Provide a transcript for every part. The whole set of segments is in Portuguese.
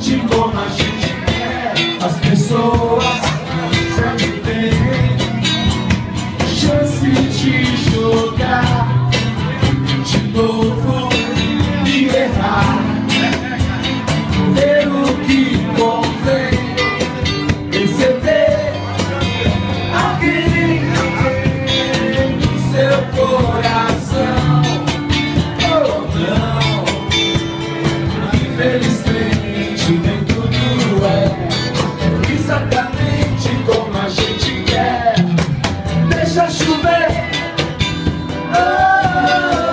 gente como a gente quer. As pessoas sempre têm Chance de jogar De novo. oh.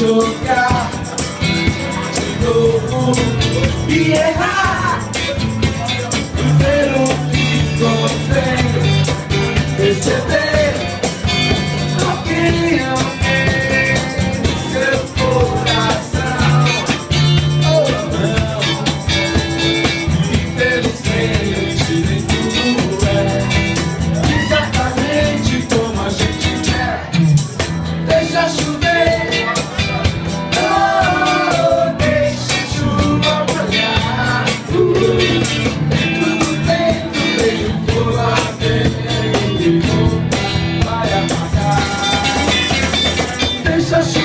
chocar de novo e errar. Ver o que consegue receber. 있었어.